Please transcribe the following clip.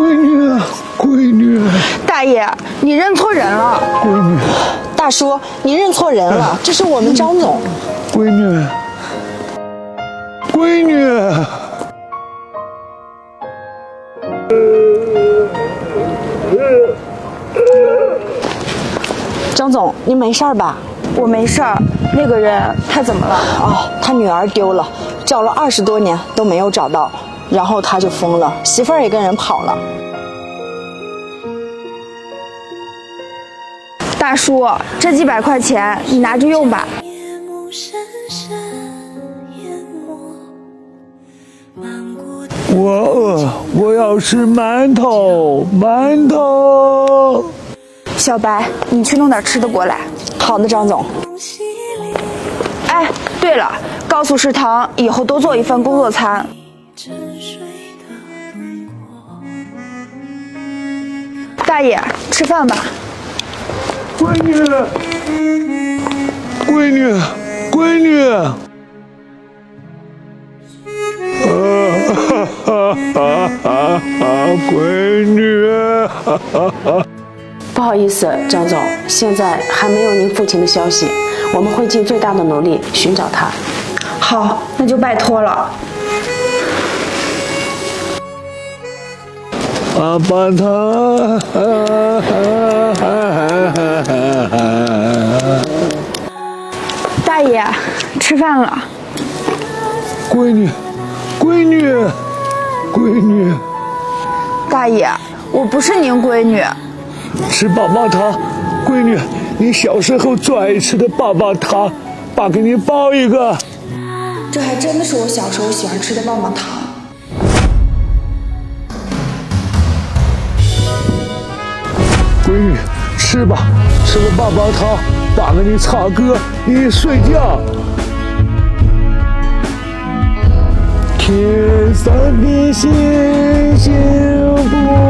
闺女，闺女，大爷，你认错人了。闺女，大叔，你认错人了，这是我们张总。闺女，闺女。张总，您没事吧？我没事儿。那个人他怎么了？哦，他女儿丢了，找了二十多年都没有找到，然后他就疯了，媳妇儿也跟人跑了。大叔，这几百块钱你拿着用吧。我饿，我要吃馒头，馒头。小白，你去弄点吃的过来。好的，张总。哎，对了，告诉食堂以后多做一份工作餐。大爷，吃饭吧。闺女，闺女，闺女。啊哈哈哈哈哈！闺女，哈哈哈。不好意思，张总，现在还没有您父亲的消息，我们会尽最大的努力寻找他。好，那就拜托了。爸爸他，大爷，吃饭了。闺女，闺女，闺女。大爷，我不是您闺女。吃棒棒糖，闺女，你小时候最爱吃的棒棒糖，爸给你包一个。这还真的是我小时候喜欢吃的棒棒糖。闺女，吃吧，吃个棒棒糖，爸给你唱歌，你睡觉。天上的星星不。